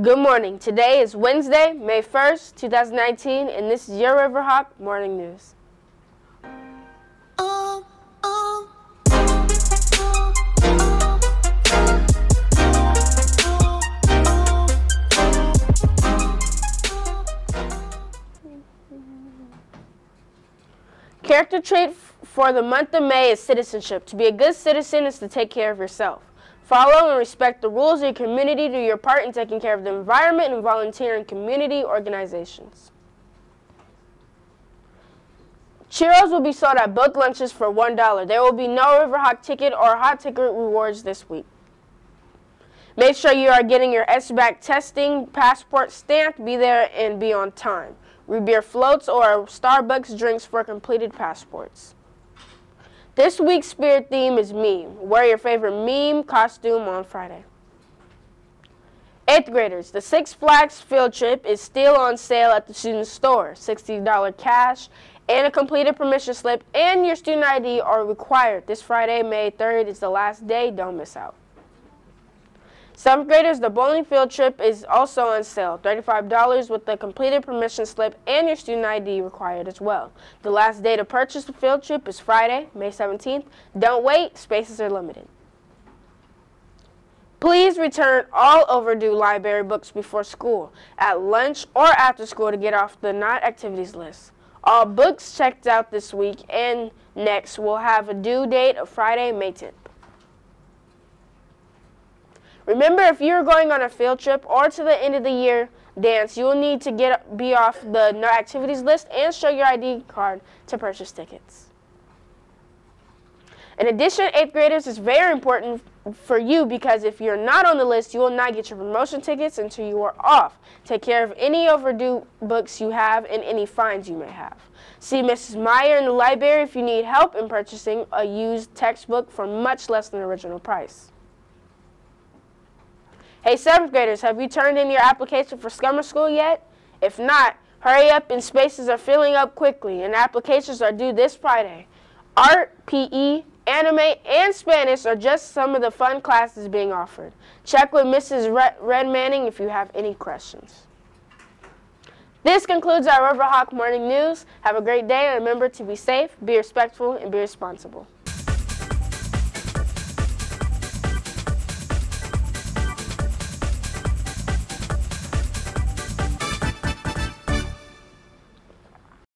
Good morning. Today is Wednesday, May 1st, 2019, and this is your Riverhawk Morning News. Character trait for the month of May is citizenship. To be a good citizen is to take care of yourself. Follow and respect the rules of your community. Do your part in taking care of the environment and volunteer in community organizations. Churros will be sold at both lunches for $1. There will be no Riverhawk ticket or hot ticket rewards this week. Make sure you are getting your SBAC testing passport stamped. Be there and be on time. Root beer floats or Starbucks drinks for completed passports. This week's spirit theme is meme. Wear your favorite meme costume on Friday. Eighth graders, the Six Flags field trip is still on sale at the student store. $60 cash and a completed permission slip and your student ID are required. This Friday, May 3rd is the last day. Don't miss out. Seventh graders, the bowling field trip is also on sale. $35 with the completed permission slip and your student ID required as well. The last day to purchase the field trip is Friday, May 17th. Don't wait, spaces are limited. Please return all overdue library books before school, at lunch, or after school to get off the not activities list. All books checked out this week and next will have a due date of Friday, May 10th. Remember, if you're going on a field trip or to the end of the year dance, you will need to get be off the no activities list and show your ID card to purchase tickets. In addition, 8th graders is very important for you because if you're not on the list, you will not get your promotion tickets until you are off. Take care of any overdue books you have and any fines you may have. See Mrs. Meyer in the library if you need help in purchasing a used textbook for much less than the original price. Hey, seventh graders, have you turned in your application for summer school yet? If not, hurry up and spaces are filling up quickly and applications are due this Friday. Art, PE, anime, and Spanish are just some of the fun classes being offered. Check with Mrs. Red Manning if you have any questions. This concludes our Riverhawk Morning News. Have a great day and remember to be safe, be respectful, and be responsible.